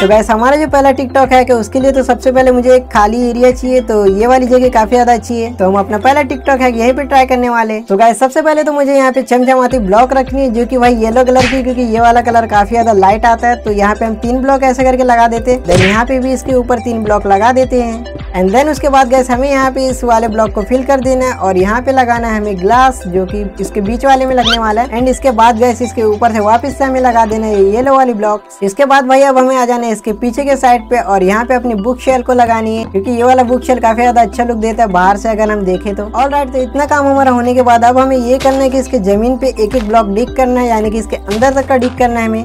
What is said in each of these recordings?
तो गैस हमारा जो पहला टिकटॉक है कि उसके लिए तो सबसे पहले मुझे एक खाली एरिया चाहिए तो ये वाली जगह काफ़ी ज़्यादा अच्छी है। तो हम अपना पहला टिकटॉक है यहीं पे ट्राई करने वाले तो गैस सबसे पहले तो मुझे यहाँ पे चमचमाती ब्लॉक रखनी है, जो कि भाई येलो कलर की, क्योंकि ये वाला कलर काफ़ी ज़्यादा लाइट आता है। तो यहाँ पे हम तीन ब्लॉक ऐसे करके लगा देते देन यहाँ पे भी इसके ऊपर तीन ब्लॉक लगा देते हैं। एंड देन उसके बाद गैस हमें यहाँ पे इस वाले ब्लॉक को फिल कर देना है और यहाँ पे लगाना है हमें ग्लास जो कि इसके बीच वाले में लगने वाला है। एंड इसके बाद गैस इसके ऊपर से वापस से हमें लगा देना है येलो वाली ब्लॉक इसके बाद भाई, अब हमें आ जाना है इसके पीछे के साइड पे और यहाँ पे अपनी बुक शेल को लगानी है, क्योंकि ये वाला बुक शेल काफ़ी ज़्यादा अच्छा लुक देता है, बाहर से अगर हम देखें तो। ऑल राइट तो इतना काम हमारा होने के बाद, अब हमें ये करना है कि इसके ज़मीन पे एक एक ब्लॉक डिक करना है, यानी कि इसके अंदर तक का डिक करना है हमें।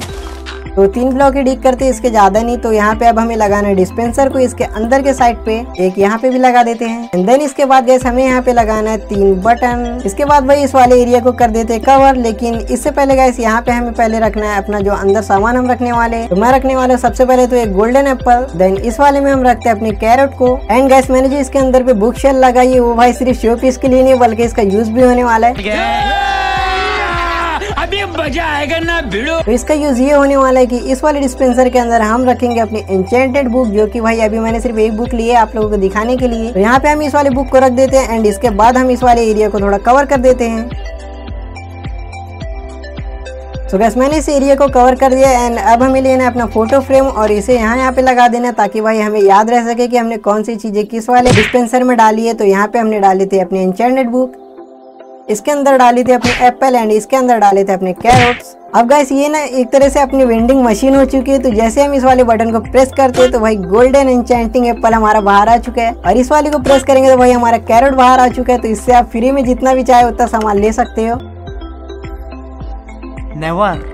तो तीन ब्लॉक ही डिक करते, इसके ज़्यादा नहीं तो यहाँ पे अब हमें लगाना है डिस्पेंसर को, इसके अंदर के साइड पे, एक यहाँ पे भी लगा देते हैं। देन इसके बाद गैस हमें यहाँ पे लगाना है तीन बटन इसके बाद वही इस वाले एरिया को कर देते हैं कवर लेकिन इससे पहले गैस यहाँ पे हमें पहले रखना है अपना जो अंदर सामान हम रखने वाले तो मैं रखने वाले सबसे पहले तो एक गोल्डन एप्पल देन इस वाले में हम रखते हैं अपनी कैरेट को। एंड गैस मैंने जो इसके अंदर पे बुक शेल लगाई है, वो भाई सिर्फ़ शो पीस के लिए नहीं, बल्कि इसका यूज़ भी होने वाला है। मज़ा आएगा ना भिड़ो। तो इसका यूज़ ये होने वाला है कि इस वाले डिस्पेंसर के अंदर हम रखेंगे अपनी एंचेंटेड बुक जो कि भाई अभी मैंने सिर्फ़ एक बुक ली है आप लोगों को दिखाने के लिए। तो यहाँ पे हम इस वाले बुक को रख देते हैं एंड इसके बाद हम इस वाले एरिया को थोड़ा कवर कर देते हैं। तो गैस मैंने इस एरिया को कवर कर दिया एंड अब हमें लेना है अपना फ़ोटो फ्रेम और इसे यहाँ यहाँ पे लगा देना ताकि भाई हमें याद रह सके कि हमने कौन सी चीज़ें किस वाले डिस्पेंसर में डाली है। तो यहाँ पे हमने डाली थी अपनी एंचेंटेड बुक इसके अंदर डाली थी अपने एप्पल एंड इसके अंदर डाले थे अपने कैरोट्स अब गाइस ये ना एक तरह से अपनी वेंडिंग मशीन हो चुकी है तो जैसे हम इस वाले बटन को प्रेस करते हैं तो भाई गोल्डन एंचेंटिंग एप्पल हमारा बाहर आ चुका है. और इस वाले को प्रेस करेंगे तो भाई हमारा कैरेट बाहर आ चुका है तो इससे आप फ्री में जितना भी चाहे उतना सामान ले सकते हो. नेवर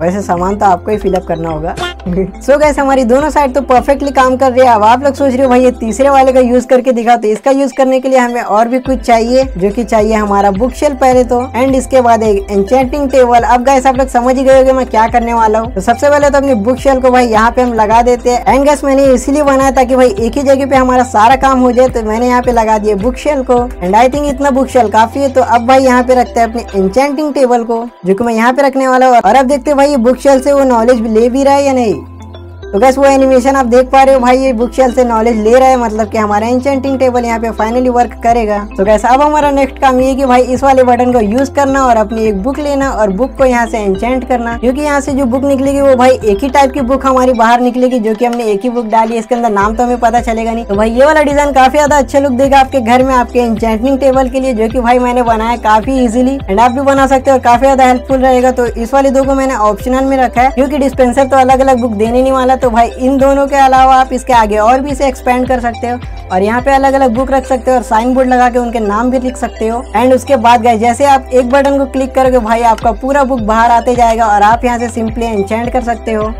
वैसे सामान तो आपको ही फिलअप करना होगा। सो so गैस हमारी दोनों साइड तो परफेक्टली काम कर रही है। अब आप लोग सोच रहे हो, भाई ये तीसरे वाले का यूज़ करके दिखा तो इसका यूज़ करने के लिए हमें और भी कुछ चाहिए, जो कि चाहिए हमारा बुक शेल पहले तो। एंड इसके बाद एक एंचेंटिंग टेबल अब गैस आप लोग समझ ही गए मैं क्या करने वाला हूँ। तो सबसे पहले तो अपनी बुक शेल को भाई यहाँ पे हम लगा देते हैं। एंड गैस मैंने इसीलिए बनाया ताकि भाई एक ही जगह पे हमारा सारा काम हो जाए तो मैंने यहाँ पे लगा दिया बुक शेल को। एंड आई थिंक इतना बुक शेल काफ़ी है तो अब भाई यहाँ पे रखते हैं अपने एंचेंटिंग टेबल को, जो की मैं यहाँ पे रखने वाला हूँ। और अब देखते भाई ये बुक शेल से वो नॉलेज ले भी रहा है या नहीं? तो गैस वो एनिमेशन आप देख पा रहे हो भाई, ये बुक शेल से नॉलेज ले रहा है मतलब कि हमारा एंचेंटिंग टेबल यहाँ पे फाइनली वर्क करेगा। तो गैस अब हमारा नेक्स्ट काम ये कि भाई, इस वाले बटन को यूज़ करना और अपनी एक बुक लेना और बुक को यहाँ से एंचेंट करना। क्योंकि यहाँ से जो बुक निकलेगी, वो भाई एक ही टाइप की बुक हमारी बाहर निकलेगी, जो की हमने एक ही बुक डाली इसके अंदर नाम तो हमें पता चलेगा नहीं। तो भाई, ये वाला डिज़ाइन काफ़ी ज़्यादा अच्छा लुक देगा आपके घर में, आपके एंचेंटिंग टेबल के लिए, जो की भाई मैंने बनाया काफ़ी इजिली एंड आप भी बना सकते हो काफ़ी ज़्यादा हेल्पफुल रहेगा। तो इस वाले दो को मैंने ऑप्शनल में रखा है, क्योंकि डिस्पेंसर तो अलग अलग बुक देने नहीं वाला तो भाई, इन दोनों के अलावा आप इसके आगे और भी इसे एक्सपेंड कर सकते हो। और यहाँ पे अलग अलग बुक रख सकते हो और साइन बोर्ड लगा के उनके नाम भी लिख सकते हो। एंड उसके बाद गए जैसे आप एक बटन को क्लिक करोगे, भाई, आपका पूरा बुक बाहर आते जाएगा और आप यहाँ से सिंपली एंचेंट कर सकते हो।